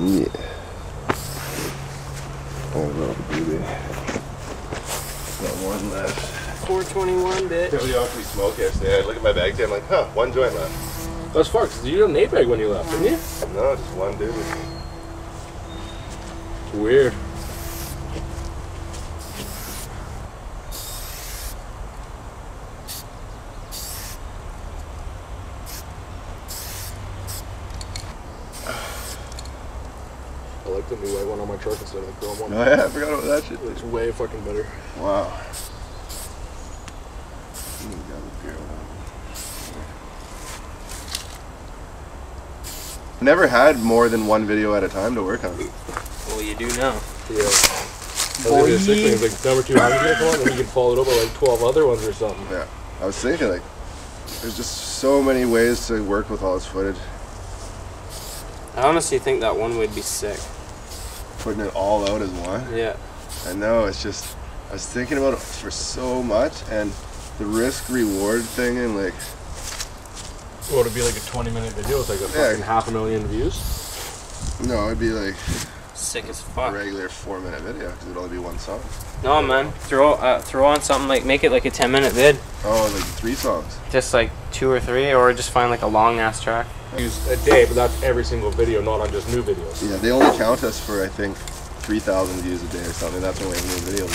Yeah. Oh, little baby. Got one left. 421 bit. Billy offered me smoke yesterday. I look at my bag today. I'm like, huh, one joint left. That's far, because you didn't name bag when you left, didn't you? No, just one dude. Weird. I the new white one on my truck instead of the chrome one. Oh yeah, I forgot about that shit. It looks way fucking better. Wow. Never had more than one video at a time to work on. Well, you do now. Yeah. I think it's sick thing. Like number two album's gonna come on, and you can follow it up with like twelve other ones or something. Yeah. I was thinking like, there's just so many ways to work with all this footage. I honestly think that one would be sick. Putting it all out as one. Yeah. I know, it's just, I was thinking about it for so much and the risk reward thing and like, Well, it'd be like a twenty minute video with like a Yeah. fucking half a million views. no, it'd be like Sick as fuck. regular four minute video because it'd only be one song. No, man. Throw uh, throw on something like make it like a 10 minute vid. Oh, like three songs. Just like two or three, or just find like a long ass track. Views a day, but that's every single video, not on just new videos. Yeah, they only count us for I think 3,000 views a day or something. That's when we have new videos.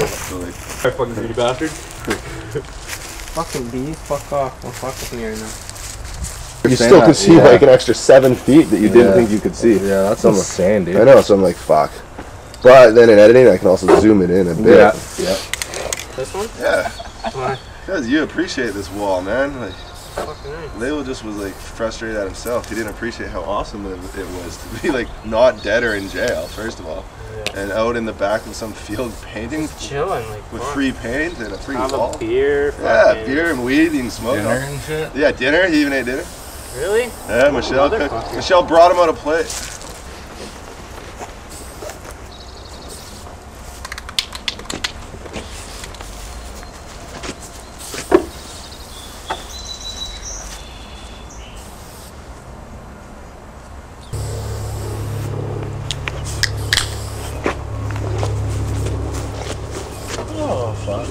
Like. So like, I fucking greedy bastard. Fucking bees, fuck off. Don't fuck with me right now. you still that, could see yeah. like an extra seven feet that you didn't Yeah. think you could see. Yeah, that's So I'm- insane, dude. I know, so I'm like, fuck. But then in editing, I can also zoom it in a bit. Yeah, yeah. This one? Yeah. Why? Because you appreciate this wall, man. Like, Fucking right. Label just was like frustrated at himself. He didn't appreciate how awesome it, it was to be like not dead or in jail, first of all, and out in the back of some field painting Chilling, like with fuck. free paint and a free Have wall. a beer. Yeah, beer and weed and smoke. Dinner and shit. Yeah, dinner. He even ate dinner. Really? Yeah, Michelle. Cooked. Michelle brought him out a plate. Oh fuck.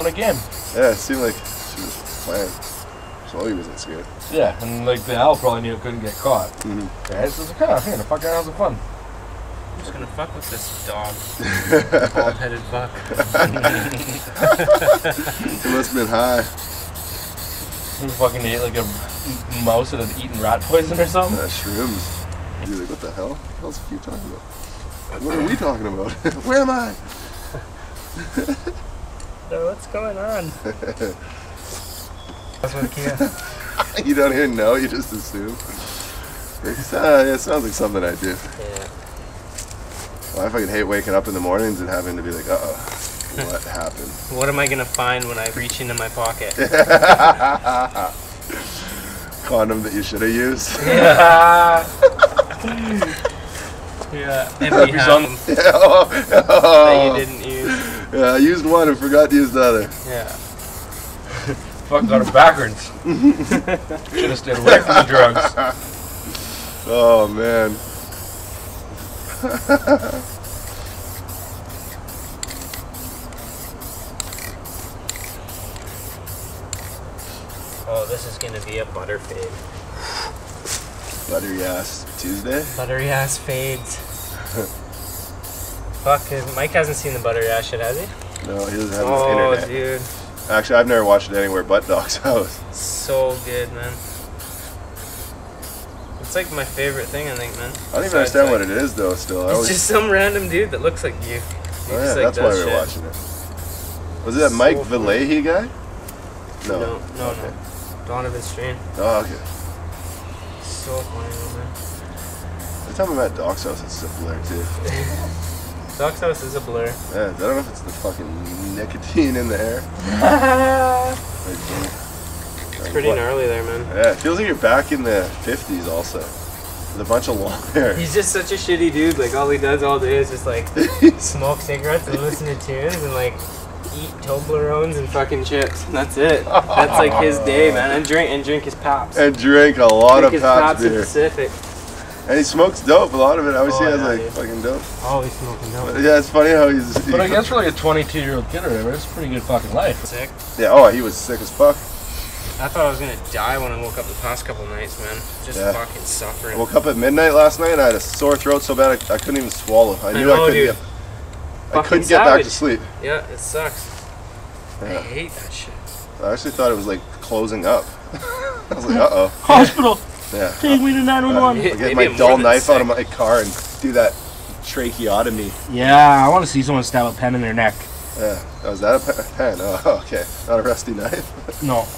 What a game. Yeah, it seemed like she was playing. Chloe wasn't scared. Yeah, and like the owl probably knew it couldn't get caught. Mm-hmm. Right? So it's like, oh, here, the fuck around, have some fun. I'm just gonna fuck with this dog. Bald headed fuck. He must have been high. He fucking ate like a mouse that had eaten rat poison or something. Uh, shrooms. You're like, what the hell? What else are you talking about? What are we talking about? Where am I? So what's going on? That's what Kia. you don't even know, you just assume. It's, uh, yeah, it sounds like something I do. Yeah. Well, I fucking hate waking up in the mornings and having to be like, uh oh, what happened? What am I gonna find when I reach into my pocket? Condom that you should have used. yeah. yeah. Empty half on- of them yeah, oh, that oh. you didn't use. Yeah, I used one and forgot to use the other. Yeah. Fuck got it backwards. Should have stayed away from the drugs. Oh man. Oh, this is gonna be a butter fade. Buttery ass Tuesday. Buttery ass fades. Fuck, Mike hasn't seen the buttery ass shit, has he? No, he doesn't have Oh, internet. dude. Actually, I've never watched it anywhere but Doc's house. So good, man. It's like my favorite thing, I think, man. I don't even understand what it is though. Still, It's always, just some random dude that looks like you. He oh, yeah, like, that's why we were shit. watching it. Was it that Mike So funny. Villehi guy? No. No, no, okay. no. Donovan Strain. Oh, okay. So funny, man. Every time I'm at Doc's house, it's blur too. House is a blur. Yeah, I don't know if it's the fucking nicotine in the air. It's pretty gnarly there, man. Yeah, it feels like you're back in the 50s also. With a bunch of long hair. He's just such a shitty dude. Like all he does all day is just like smoke cigarettes and listen to tunes and like eat Toblerones and fucking chips. And That's it. That's like his day, man. And drink and drink his Pabst. And drink a lot drink of Pabst in beer. Pacific. And he smokes dope. A lot of it. I always Oh, see it as yeah, like dude. fucking dope. Always smoking dope. But yeah, it's funny how he's. he- But I guess for like a 22 year old kid or whatever, it's a pretty good fucking life. Sick. Yeah. Oh, he was sick as fuck. I thought I was gonna die when I woke up the past couple nights, man. Just Yeah. fucking suffering. I woke up at midnight last night and I had a sore throat so bad I, I couldn't even swallow. I knew I, know, couldn't dude. get. I couldn't get back to sleep. Yeah, it sucks. I hate that shit. I actually thought it was like closing up. I was like, uh oh. Hospital. Yeah. Take me to 911. I get my dull knife out of my car and do that tracheotomy. Yeah, I want to see someone stab a pen in their neck. Yeah. Oh, is that a pen? Oh, okay. Not a rusty knife. No.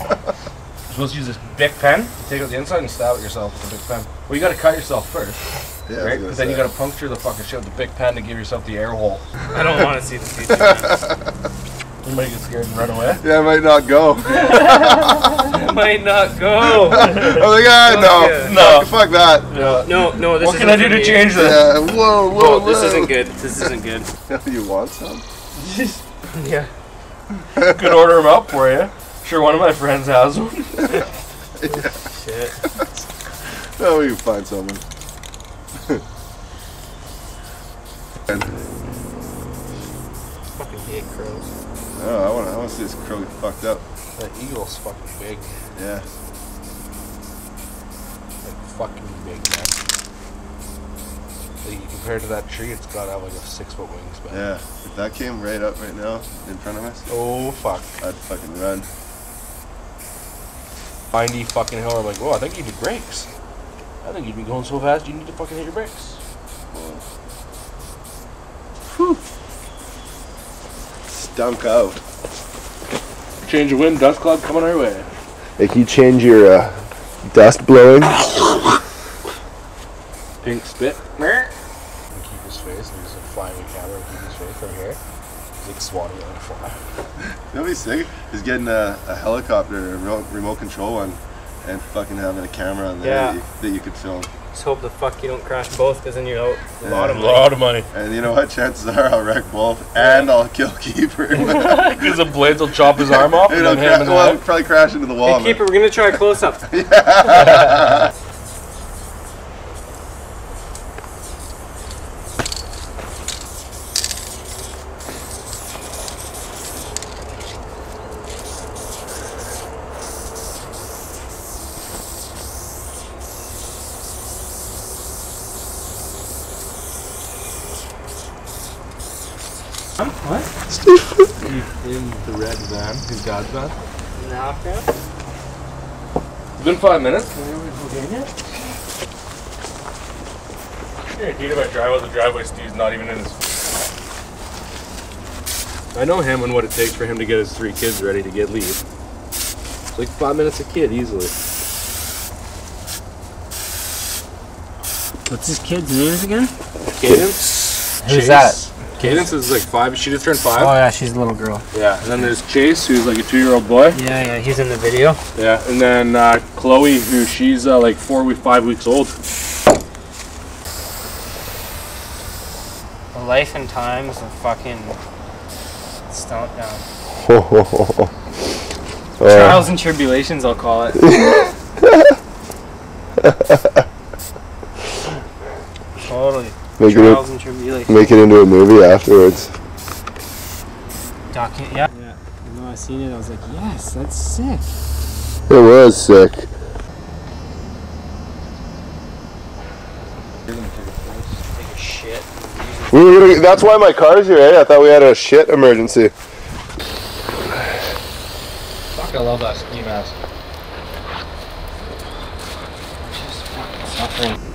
You're supposed to use this big pen to take out the inside and stab it yourself with a big pen. Well, you gotta cut yourself first, Yeah. Right? But then you gotta puncture the fucking shit with the big pen to give yourself the air hole. I don't want to see the future. Man. You might get scared and run away. Yeah, I might not go. Might not go. I'm like, ah, no. yeah. No. Fuck that. Yeah. No, no. This What can I do to change this? Yeah. Whoa, whoa, whoa. this isn't good. This isn't good. you want some? Yeah. Could order them out for you. Sure, one of my friends has one. Shit. Oh, we can find someone. Crows. Oh, I want to. I want to see this crow get fucked up. That eagle's fucking big. Yeah. Like fucking big, man. Like, compared to that tree, it's gotta have uh, like a six foot wingspan. Yeah. If that came right up right now in front of us, Oh fuck. I'd fucking run. Windy fucking hell! I'm like, whoa, I think you need brakes. I think you'd be going so fast you need to fucking hit your brakes. Stunk out. Change of wind, dust cloud coming our way. Like you change your uh, dust blowing. Pink spit. And keep his face, and he's flying the camera and keep his face from here. He's like swatting on on fly. That'd be sick. He's getting a, a helicopter, a remote, remote control one, and fucking having a camera on there Yeah. that, you, that you could film. Just hope the fuck you don't crash both, because then you're out a lot of A money. lot of money. And you know what? Chances are I'll wreck both, and I'll kill Keeper. Because the blades will chop his arm off and It'll then hit him cra- in the well, head. it'll probably crash into the wall. Hey, keeper, we're gonna try a close up. What? In the red van, his dad's van. Now, It's been five minutes. Can we go get it? Guaranteed if I drive out the driveway, Steve's not even in his. I know him and what it takes for him to get his three kids ready to get leave. It's like five minutes a kid easily. What's his kid's names again? Cadence. Who's Chase. that? Cadence is like five. She just turned Oh five. yeah, she's a little girl. Yeah. And then there's Chase, who's like a two-year-old boy. Yeah, yeah, he's in the video. Yeah. And then uh, Chloe, who she's uh, like four, week, five weeks old. The life and times of fucking stomp down. Uh, Trials and tribulations, I'll call it. totally. Make, it, Trials and tribulations. make it into a movie afterwards. Docu- yeah. Yeah. When I seen it, I was like, yes, that's sick. It was sick. Take a shit. We were gonna, that's why my car's here, eh? I thought we had a shit emergency. Fuck, I love that ski mask. Just fucking Suffering.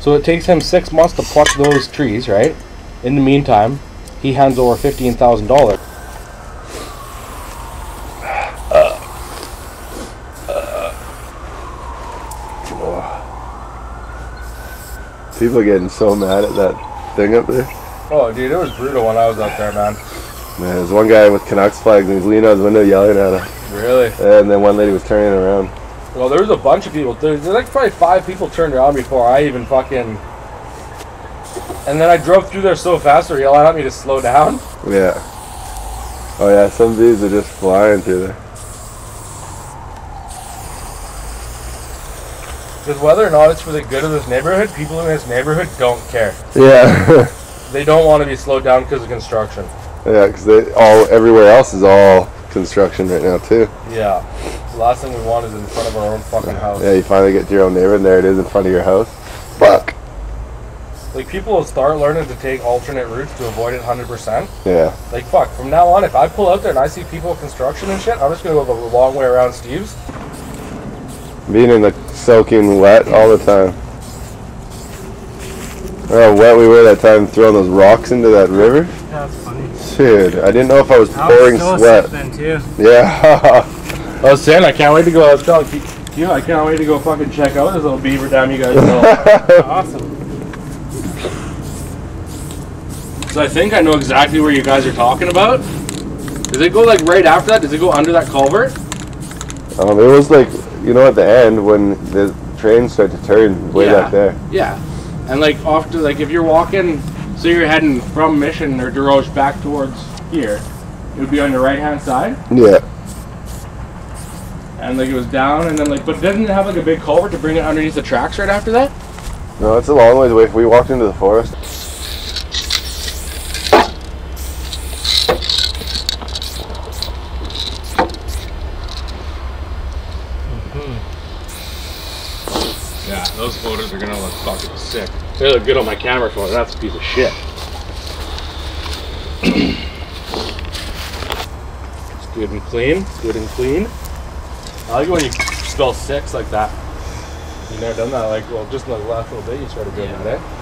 So it takes him six months to pluck those trees, right? In the meantime, he hands over fifteen thousand dollars. Uh, uh. People are getting so mad at that thing up there. Oh, dude, it was brutal when I was up there, man. Man, there's one guy with Canucks flags and he's leaning out his window yelling at him. Really? And then one lady was turning around. Well, there was a bunch of people. There's like probably five people turned around before I even fucking. And then I drove through there so fast, they were yelling at me to slow down. Yeah. Oh yeah, some dudes are just flying through there. Because whether or not it's for the good of this neighborhood, people in this neighborhood don't care. Yeah. They don't want to be slowed down because of construction. yeah, because they all everywhere else is all construction right now too. Yeah. The last thing we want is in front of our own fucking house. Yeah, you finally get to your own neighbor and there it is in front of your house. Fuck. Like people will start learning to take alternate routes to avoid it 100%. Yeah. Like fuck, from now on, if I pull out there and I see people construction and shit, I'm just gonna go the long way around Steve's. Being in the soaking wet all the time. Remember how wet we were that time throwing those rocks into that river? That's funny. Dude, I didn't know if I was I pouring was so sweat. sick then too. Yeah. Was saying I can't wait to go. Was telling Ke- I can't wait to go fucking check out this little beaver dam you guys built. Awesome. so I think I know exactly where you guys are talking about. Does it go like right after that? Does it go under that culvert? um, it was like, you know, at the end when the trains start to turn way Yeah. back there. Yeah. And like off to like if you're walking, so you're heading from Mission or Deroche back towards here, it would be on your right hand side, Yeah. And like it was down, and then like, but doesn't it have like a big culvert to bring it underneath the tracks right after that? No, it's a long ways away. If we walked into the forest, mm-hmm. Yeah, those photos are gonna look fucking sick. They look good on my camera phone. That's a piece of shit. it's good and clean. Good and clean. I like when you spell six like that. You never done that, like well, just in the last little bit you started doing Yeah. that, eh?